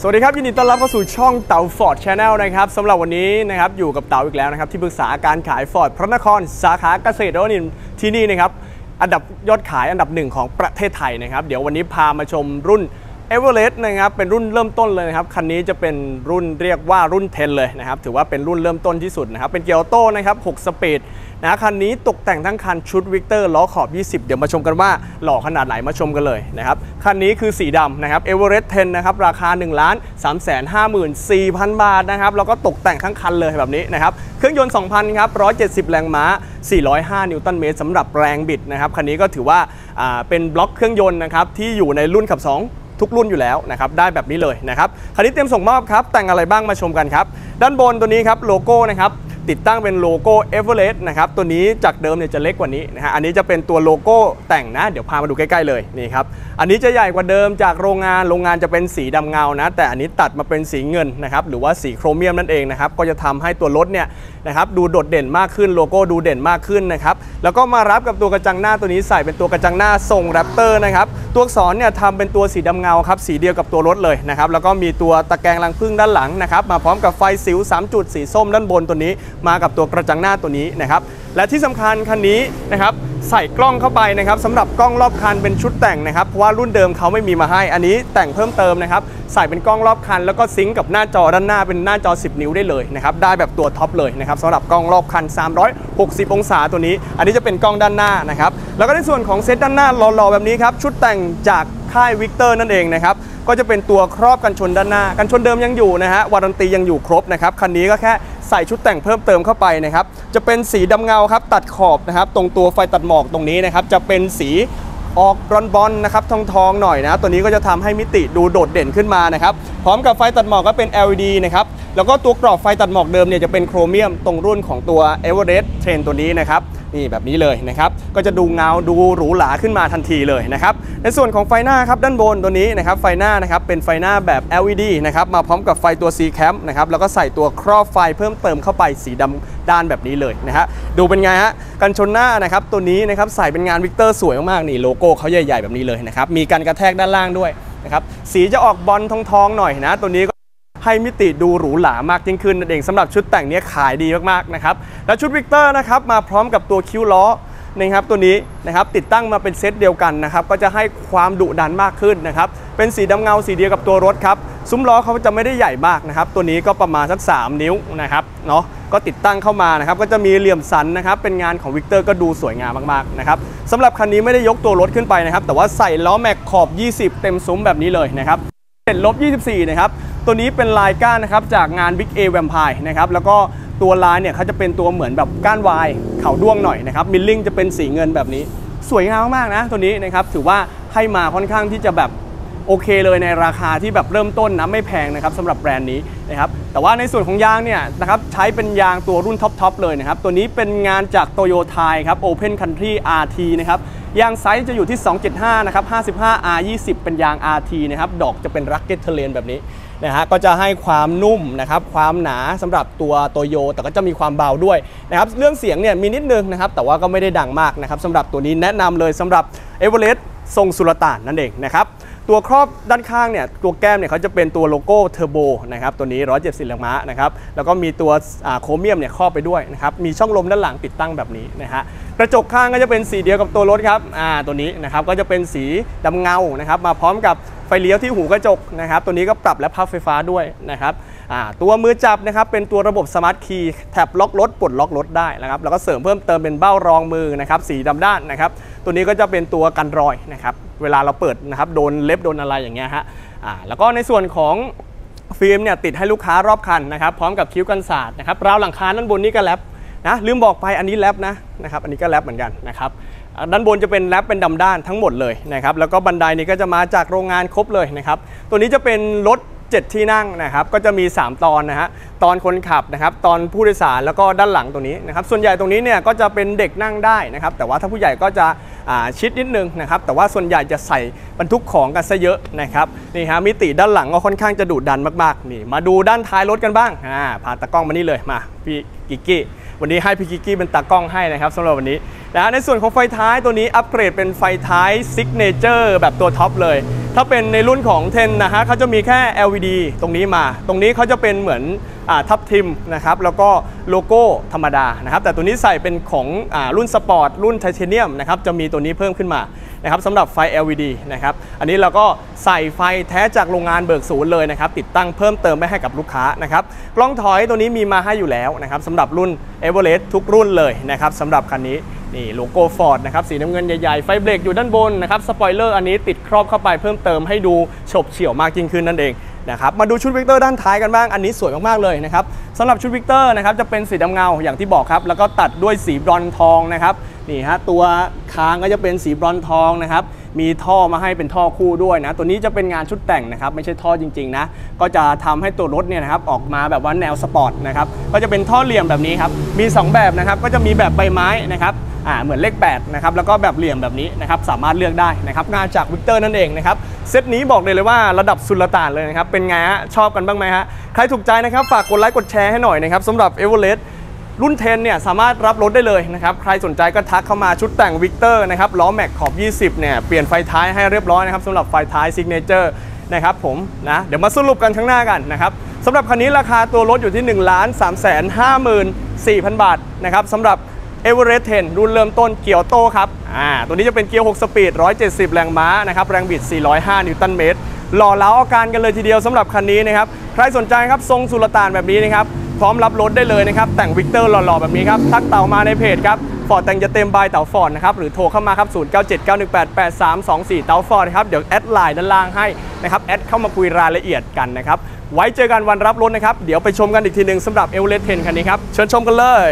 สวัสดีครับ ยินดีต้อนรับเข้าสู่ช่องเต่าฟอร์ด Channel นะครับสำหรับวันนี้นะครับอยู่กับเต่าอีกแล้วนะครับ ที่ปรึกษาการขายฟอร์ดพระนครสาขาเกษตรนวมินทร์ที่นี่นะครับ อันดับยอดขายอันดับหนึ่งของประเทศไทยนะครับ เดี๋ยววันนี้พามาชมรุ่น e v e r e s t นะครับเป็นรุ่นเริ่มต้นเลยนะครับคันนี้จะเป็นรุ่นเรียกว่ารุ่น 10 เลยนะครับถือว่าเป็นรุ่นเริ่มต้นที่สุดนะครับเป็นเกียร์ออโต้นะครับ6 speed นะคันนี้ตกแต่งทั้งคันชุดวิกเตอร์ล้อขอบ 20 เดี๋ยวมาชมกันว่าหล่อขนาดไหนมาชมกันเลยนะครับคันนี้คือสีดำนะครับ e v e r e s t 10นะครับราคา 1 3 5 4 0 0 0 บาทนะครับแล้วก็ตกแต่งทั้งคันเลยแบบนี้นะครับเครื่องยนต์ 2,000 ครับ 170 แรงม้า 405 นิวตันเมตรสำหรับแรงบิดนะครับคันนี้ก็ถือว่าอ่าเป็นบล็อกเครื่องยนต์นะครับที่อยู่ในรุ่นขับ 2 ทุกรุ่นอยู่แล้วนะครับได้แบบนี้เลยนะครับคันนี้เตรียมส่งมอบครับแต่งอะไรบ้างมาชมกันครับด้านบนตัวนี้ครับโลโก้นะครับ ติดตั้งเป็นโลโก้เอเวอเรสต์นะครับตัวนี้จากเดิมเนี่ยจะเล็กกว่านี้นะฮะอันนี้จะเป็นตัวโลโก้แต่งนะ เดี๋ยวพามาดูใกล้ๆเลยนี่ครับอันนี้จะใหญ่กว่าเดิมจากโรงงานโรงงานจะเป็นสีดำเงานะแต่อันนี้ตัดมาเป็นสีเงินนะครับหรือว่าสีโครเมียมนั่นเองนะครับก็จะทำให้ตัวรถเนี่ยนะครับดูโดดเด่นมากขึ้นโลโก้ดูเด่นมากขึ้นนะครับแล้วก็มารับกับตัวกระจังหน้าตัวนี้ใส่เป็นตัวกระจังหน้าทรงแรปเตอร์นะครับตัวอักษรเนี่ยทำเป็นตัวสีดำเงาครับสีเดียวกับตัวรถเลยนะครับแล้วก็มีตัวตะแกรงรังพึ่งด้านหลังนะครับมาพร้อมกับไฟสิว3จุดสีส้มด้านบนตัวนี้มากับตัวกระจังหน้าตัวนี้นะครับและที่สำคัญคันนี้นะครับใส่กล้องเข้าไปนะครับสำหรับกล้องรอบคันเป็นชุดแต่งนะครับเพราะว่ารุ่นเดิมเขาไม่มีมาให้ อันนี้แต่งเพิ่มเติมนะครับใส่เป็นกล้องรอบคัน แล้วก็ sync กับหน้าจอด้านหน้าเป็นหน้าจอ 10 นิ้วได้เลยนะครับได้แบบตัว top เลยนะครับสำหรับกล้องรอบคัน 360 องศาตัวนี้ อันนี้จะเป็นกล้องด้านหน้านะครับแล้วก็ในส่วนของเซตด้านหน้าหล่อๆแบบนี้ครับชุดแต่งจากค่ายวิกเตอร์นั่นเองนะครับ ก็จะเป็นตัวครอบกันชนด้านหน้า กันชนเดิมยังอยู่นะฮะ warranty ยังอยู่ครบนะครับคันนี้ก็แค่ใส่ชุดแต่งเพิ่มเติมเข้าไปนะครับจะเป็นสีดำเงาครับตัดขอบนะครับตรงตัวไฟตัดหมอกตรงนี้นะครับจะเป็นสีออกบรอนบอลนะครับทองทองๆหน่อยนะ ตัวนี้ก็จะทำให้มิติดูโดดเด่นขึ้นมานะครับ พร้อมกับไฟตัดหมอกก็เป็น LED นะครับ แล้วก็ตัวกรอบไฟตัดหมอกเดิมเนี่ยจะเป็นโครเมียมตรงรุ่นของตัว e v e r e s t Train ตัวนี้นะครับ นี่แบบนี้เลยนะครับก็จะดูเงาดูหรูหราขึ้นมาทันทีเลยนะครับในส่วนของไฟหน้าครับด้านบนตัวนี้นะครับไฟหน้านะครับเป็นไฟหน้าแบบ LED นะครับมาพร้อมกับไฟตัว C cam นะครับแล้วก็ใส่ตัวครอบไฟเพิ่มเติมเข้าไปสีดำด้านแบบนี้เลยนะฮะดูเป็นไงฮะกันชนหน้านะครับตัวนี้นะครับใส่เป็นงานวิกเตอร์สวยมากๆนี่โลโก้เขาใหญ่ๆแบบนี้เลยนะครับมีกันกระแทกด้านล่างด้วยนะครับสีจะออกบรอนซ์ทองๆหน่อยนะตัวนี้ก็ ให้มิติดูหรูหรามากยิ่งขึ้นนั่นเองสำหรับชุดแต่งนี้ขายดีมากๆนะครับและชุดวิกเตอร์นะครับมาพร้อมกับตัวคิ้วล้อนะครับตัวนี้นะครับติดตั้งมาเป็นเซตเดียวกันนะครับก็จะให้ความดุดันมากขึ้นนะครับเป็นสีดำเงาสีเดียวกับตัวรถครับซุ้มล้อเขาจะไม่ได้ใหญ่มากนะครับตัวนี้ก็ประมาณสัก 3 นิ้วนะครับเนาะก็ติดตั้งเข้ามานะครับก็จะมีเหลี่ยมสันนะครับเป็นงานของวิกเตอร์ก็ดูสวยงามมากๆนะครับสำหรับคันนี้ไม่ได้ยกตัวรถขึ้นไปนะครับแต่ว่าใส่ล้อแม็กขอบ 20 เต็มซุ้มแบบนี้เลยนะครับเ็ลบ24นะครับ ตัวนี้เป็นลายก้านนะครับจากงาน Big A Vampire นะครับแล้วก็ตัวลายเนี่ยเขาจะเป็นตัวเหมือนแบบก้าน Y เขาด้วงหน่อยนะครับ milling จะเป็นสีเงินแบบนี้ สวยงามมากๆนะตัวนี้นะครับถือว่าให้มาค่อนข้างที่จะแบบ โอเคเลยในราคาที่แบบเริ่มต้นนะไม่แพงนะครับสำหรับแบรนด์นี้นะครับแต่ว่าในส่วนของยางเนี่ยนะครับใช้เป็นยางตัวรุ่น top ๆเลยนะครับตัวนี้เป็นงานจากโตโยไทยครับ Open Country RT นะครับยางไซส์จะอยู่ที่ 275 นะครับ 55 R20 เป็นยาง RT นะครับ ดอกจะเป็น Rugged Terrain แบบนี้นะฮะ ก็จะให้ความนุ่มนะครับ ความหนาสำหรับตัว Toyo แต่ก็จะมีความเบาด้วยนะครับ เรื่องเสียงเนี่ยมีนิดนึงนะครับ แต่ว่าก็ไม่ได้ดังมากนะครับสำหรับตัวนี้แนะนำเลยสำหรับเอเวอเรสต์ทรงสุลต่านนั่นเองนะครับ ตัวครอบด้านข้างเนี่ยตัวแก้มเนี่ยเขาจะเป็นตัวโลโก้เทอร์โบนะครับตัวนี้ 170แรงม้านะครับแล้วก็มีตัวโครเมียมเนี่ยครอบไปด้วยนะครับมีช่องลมด้านหลังติดตั้งแบบนี้นะฮะกระจกข้างก็จะเป็นสีเดียวกับตัวรถครับอ่าตัวนี้นะครับก็จะเป็นสีดำเงานะครับมาพร้อมกับไฟเลี้ยวที่หูกระจกนะครับตัวนี้ก็ปรับและพับไฟฟ้าด้วยนะครับอ่าตัวมือจับนะครับเป็นตัวระบบ smart key tap ล็อกรถปลดล็อกรถได้นะครับแล้วก็เสริมเพิ่มเติมเป็นเบ้ารองมือนะครับสีดำด้านนะครับตัวนี้ก็จะเป็นตัวกันรอยนะครับ เวลาเราเปิดนะครับโดนเล็บโดนอะไรอย่างเงี้ยฮะอ่าแล้วก็ในส่วนของฟิล์มเนี่ยติดให้ลูกค้ารอบคันนะครับพร้อมกับคิ้วกันศาสตร์นะครับราวหลังคาด้านบนนี่ก็แรปนะลืมบอกไปอันนี้แรปนะนะครับอันนี้ก็แรปเหมือนกันนะครับด้านบนจะเป็นแรปเป็นดำด้านทั้งหมดเลยนะครับแล้วก็บันไดนี่ก็จะมาจากโรงงานครบเลยนะครับตัวนี้จะเป็นรถ 7 ที่นั่งนะครับก็จะมี 3 ตอนนะฮะตอนคนขับนะครับตอนผู้โดยสารแล้วก็ด้านหลังตรงนี้นะครับส่วนใหญ่ตรงนี้เนี่ยก็จะเป็นเด็กนั่งได้นะครับแต่ว่าถ้าผู้ใหญ่ก็จะชิดนิดนึงนะครับแต่ว่าส่วนใหญ่จะใส่บรรทุกของกันซะเยอะนะครับนี่ฮะมิติด้านหลังก็ค่อนข้างจะดุดันมากๆนี่มาดูด้านท้ายรถกันบ้างอ่าพาตากล้องมานี่เลยมาพี่กิกกี้วันนี้ให้พี่กิกกี้เป็นตากล้องให้นะครับสำหรับวันนี้ นะในส่วนของไฟท้ายตัวนี้อัปเกรดเป็นไฟท้าย signature แบบตัว top เลย ถ้าเป็นในรุ่นของ10นนะฮะเขาจะมีแค่ LED ตรงนี้มา ตรงนี้เขาจะเป็นเหมือนทับทิมนะครับแล้วก็โลโก้ธรรมดานะครับแต่ตัวนี้ใส่เป็นของเอ่อรุ่นสปอร์ตรุ่นไทเทเนียมนะครับจะมีตัวนี้เพิ่มขึ้นมานะครับสำหรับไฟ LED นะครับอันนี้เราก็ใส่ไฟแท้จากโรงงานเบิกศูนย์เลยนะครับติดตั้งเพิ่มเติมไปให้กับลูกค้านะครับกล้องถอยตัวนี้มีมาให้อยู่แล้วนะครับสำหรับรุ่น e v e r e s t ทุกรุ่นเลยนะครับสำหรับคันนี้ นี่โลโก้ฟอร์ดนะครับสีน้ำเงินใหญ่ๆ ไฟเบรกอยู่ด้านบนนะครับสปอยเลอร์อันนี้ติดครอบเข้าไปเพิ่มเติมให้ดูฉบเฉี่ยวมากยิ่งขึ้นนั่นเองนะครับมาดูชุดวิกเตอร์ด้านท้ายกันบ้าง อันนี้สวยมากๆเลยนะครับสำหรับชุด Victor นะครับจะเป็นสีดำเงาอย่างที่บอกครับ แล้วก็ตัดด้วยสีบรอนซ์ทองนะครับนี่ฮะตัวคางก็จะเป็นสีบรอนซ์ทองนะครับมีท่อมาให้เป็นท่อคู่ด้วยนะ ตัวนี้จะเป็นงานชุดแต่งนะครับ ไม่ใช่ท่อจริงๆนะ ก็จะทำให้ตัวรถเนี่ยนะครับออกมาแบบว่าแนวสปอร์ตนะครับ ก็จะเป็นท่อเหลี่ยมแบบนี้ครับ มีสองแบบนะครับ ก็จะมีแบบใบไม้นะครับ อ่าเหมือนเลข8นะครับแล้วก็แบบเหลี่ยมแบบนี้นะครับสามารถเลือกได้นะครับงานจาก Victor นั่นเองนะครับเซตนี้บอกเลยเลยว่าระดับสุลต่านเลยนะครับเป็นไงฮะชอบกันบ้างไหมฮะใครถูกใจนะครับฝากกดไลค์กดแชร์ให้หน่อยนะครับสำหรับ Everest รุ่น 10 เนี่ยสามารถรับรถได้เลยนะครับ ใครสนใจก็ทักเข้ามาชุดแต่ง Victor นะครับล้อแม็กขอบ 20 เนี่ยเปลี่ยนไฟท้ายให้เรียบร้อยนะครับสำหรับไฟท้าย signature นะครับผมนะเดี๋ยวมาสรุปกันข้างหน้ากันนะครับสำหรับคันนี้ราคาตัวรถอยู่ที่ 1 3 5 4 0 0 0 บาทนะครับสำหรับ Everest Trend รุ่นเริ่มต้นเกียร์ออโต้ครับอ่าตัวนี้จะเป็นเกียร์ 6 speed 170 แรงม้านะครับแรงบิด 405 นิวตันเมตรหล่อเหลาอาการกันเลยทีเดียวสำหรับคันนี้นะครับใครสนใจครับทรงสุลต่านแบบนี้นะครับพร้อมรับรถได้เลยนะครับแต่ง Victor หล่อๆแบบนี้ครับทักเต่ามาในเพจครับฟอร์ดแต่งจัดเต็ม by เต่าฟอร์ดนะครับหรือโทรเข้ามาครับ 0979188324 เต่าฟอร์ดนะครับเดี๋ยว add Line ด้านล่างให้นะครับ add เข้ามาคุยรายละเอียดกันนะครับไว้เจอกันวันรับรถนะครับเดี๋ยวไปชมกันอีกทีหนึ่งสำหรับเอเวอเรสต์คันนี้ครับเชิญชมกันเลย